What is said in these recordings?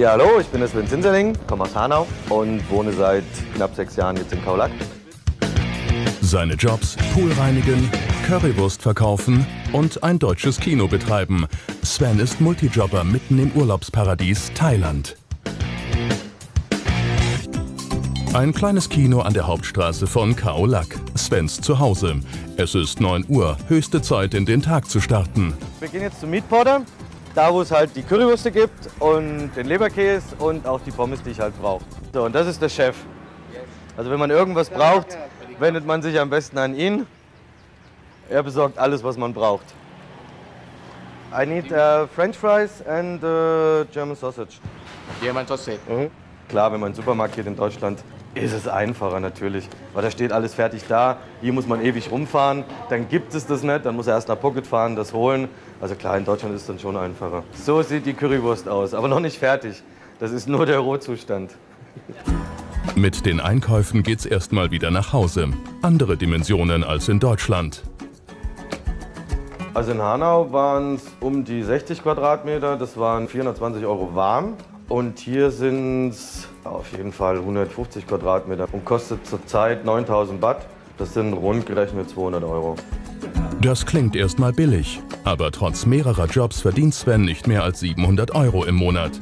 Ja, hallo, ich bin Sven Zinserling, komme aus Hanau und wohne seit knapp sechs Jahren jetzt in Kaulack. Seine Jobs Pool reinigen, Currywurst verkaufen und ein deutsches Kino betreiben. Sven ist Multijobber mitten im Urlaubsparadies Thailand. Ein kleines Kino an der Hauptstraße von Khao Lak, Svens Zuhause. Es ist 9 Uhr, höchste Zeit, in den Tag zu starten. Wir gehen jetzt zum Meatporter, da wo es halt die Currywürste gibt und den Leberkäse und auch die Pommes, die ich halt brauche. So, und das ist der Chef. Also wenn man irgendwas braucht, wendet man sich am besten an ihn. Er besorgt alles, was man braucht. I need uh, French fries and uh, German sausage. Jemand Sausage. Mhm. Klar, wenn man in den Supermarkt geht in Deutschland, ist es einfacher natürlich. Weil da steht alles fertig da. Hier muss man ewig rumfahren. Dann gibt es das nicht. Dann muss er erst nach Pocket fahren, das holen. Also klar, in Deutschland ist es dann schon einfacher. So sieht die Currywurst aus, aber noch nicht fertig. Das ist nur der Rohzustand. Mit den Einkäufen geht's erstmal wieder nach Hause. Andere Dimensionen als in Deutschland. Also in Hanau waren es um die 60 Quadratmeter. Das waren 420 Euro warm. Und hier sind es auf jeden Fall 150 Quadratmeter und kostet zurzeit 9000 Baht. Das sind rund gerechnet 200 Euro. Das klingt erstmal billig, aber trotz mehrerer Jobs verdient Sven nicht mehr als 700 Euro im Monat.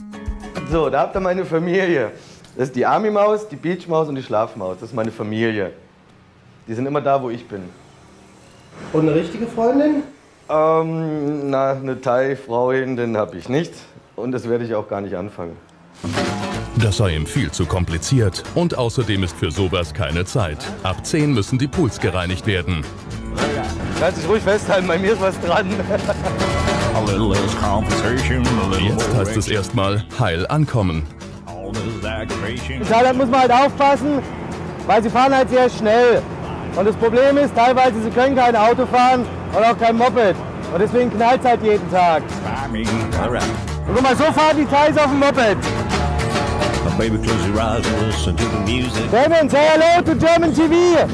So, da habt ihr meine Familie. Das ist die Army-Maus, die Beach-Maus und die Schlafmaus. Das ist meine Familie. Die sind immer da, wo ich bin. Und eine richtige Freundin? Ähm, na, eine Thai-Freundin habe ich nicht. Und das werde ich auch gar nicht anfangen. Das sei ihm viel zu kompliziert und außerdem ist für sowas keine Zeit. Ab 10 müssen die Pools gereinigt werden. Kannst dich ruhig festhalten, bei mir ist was dran. Jetzt heißt es erstmal heil ankommen. In Thailand muss man halt aufpassen, weil sie fahren halt sehr schnell. Und das Problem ist, teilweise sie können kein Auto fahren und auch kein Moped. Und deswegen knallt es halt jeden Tag. Und guck mal, so fahren die Thais auf dem Moped. Baby, close your eyes and listen to the music. Kevin, say hello to German TV.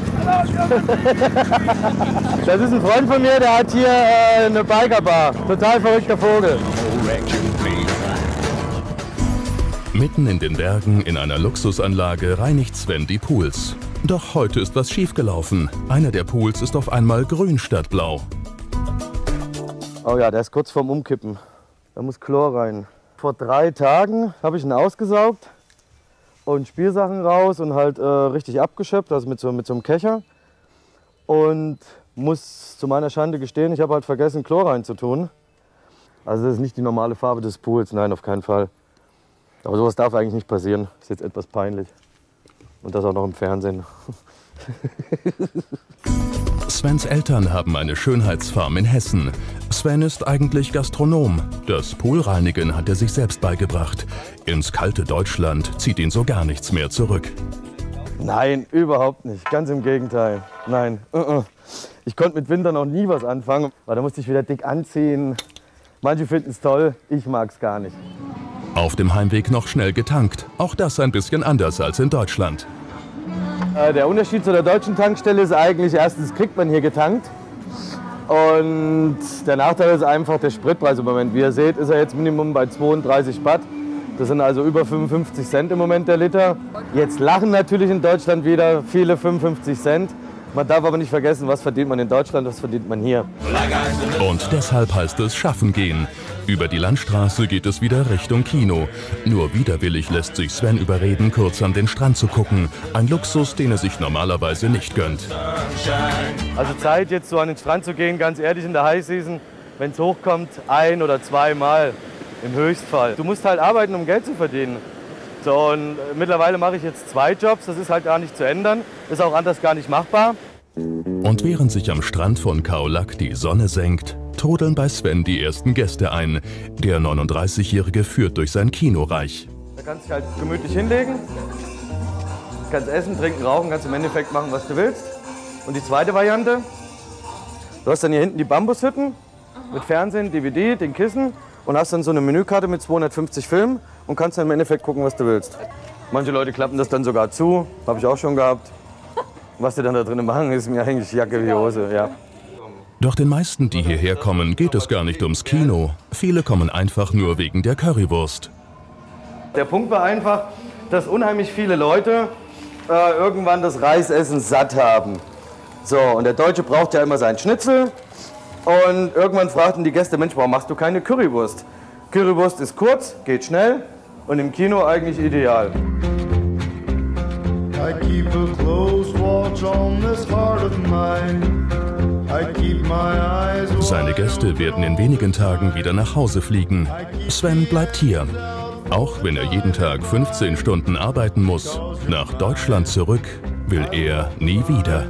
Das ist ein Freund von mir, der hat hier äh, eine Bikerbar. Total verrückter Vogel. Mitten in den Bergen in einer Luxusanlage reinigt Sven die Pools. Doch heute ist was schiefgelaufen. Einer der Pools ist auf einmal grün statt blau. Oh ja, der ist kurz vorm Umkippen. Da muss Chlor rein. Vor drei Tagen habe ich ihn ausgesaugt und Spielsachen raus und halt äh, richtig abgeschöpft, also mit so, mit so einem Kescher. Und muss zu meiner Schande gestehen, ich habe halt vergessen, Chlor reinzutun. Also das ist nicht die normale Farbe des Pools, nein, auf keinen Fall. Aber sowas darf eigentlich nicht passieren. Ist jetzt etwas peinlich. Und das auch noch im Fernsehen. Svens Eltern haben eine Schönheitsfarm in Hessen. Sven ist eigentlich Gastronom. Das Poolreinigen hat er sich selbst beigebracht. Ins kalte Deutschland zieht ihn so gar nichts mehr zurück. Nein, überhaupt nicht. Ganz im Gegenteil. Nein. uh -uh. Ich konnte mit Winter noch nie was anfangen, weil da musste ich wieder dick anziehen. Manche finden es toll, ich mag es gar nicht. Auf dem Heimweg noch schnell getankt. Auch das ein bisschen anders als in Deutschland. Äh, Der Unterschied zu der deutschen Tankstelle ist eigentlich, erstens kriegt man hier getankt. Und der Nachteil ist einfach der Spritpreis im Moment. Wie ihr seht, ist er jetzt Minimum bei 32 Baht. Das sind also über 55 Cent im Moment der Liter. Jetzt lachen natürlich in Deutschland wieder viele 55 Cent. Man darf aber nicht vergessen, was verdient man in Deutschland, was verdient man hier. Und deshalb heißt es Schaffen gehen. Über die Landstraße geht es wieder Richtung Kino. Nur widerwillig lässt sich Sven überreden, kurz an den Strand zu gucken. Ein Luxus, den er sich normalerweise nicht gönnt. Also Zeit, jetzt so an den Strand zu gehen, ganz ehrlich, in der High Season, wenn es hochkommt, ein oder zweimal im Höchstfall. Du musst halt arbeiten, um Geld zu verdienen. So, und äh, mittlerweile mache ich jetzt zwei Jobs, das ist halt gar nicht zu ändern, ist auch anders gar nicht machbar. Und während sich am Strand von Kaolack die Sonne senkt, trudeln bei Sven die ersten Gäste ein. Der 39-Jährige führt durch sein Kinoreich. Da kannst du dich halt gemütlich hinlegen, kannst essen, trinken, rauchen, kannst im Endeffekt machen, was du willst. Und die zweite Variante, du hast dann hier hinten die Bambushütten mit Fernsehen, DVD, den Kissen und hast dann so eine Menükarte mit 250 Filmen und kannst dann im Endeffekt gucken, was du willst. Manche Leute klappen das dann sogar zu, habe ich auch schon gehabt. Was die dann da drinnen machen, ist mir eigentlich Jacke wie Hose, ja. Doch den meisten, die hierher kommen, geht es gar nicht ums Kino. Viele kommen einfach nur wegen der Currywurst. Der Punkt war einfach, dass unheimlich viele Leute äh, irgendwann das Reisessen satt haben. So, und der Deutsche braucht ja immer seinen Schnitzel. Und irgendwann fragten die Gäste, Mensch, warum machst du keine Currywurst? Currywurst ist kurz, geht schnell und im Kino eigentlich ideal. I keep a close watch on this heart of mine. Seine Gäste werden in wenigen Tagen wieder nach Hause fliegen. Sven bleibt hier. Auch wenn er jeden Tag 15 Stunden arbeiten muss, nach Deutschland zurück will er nie wieder.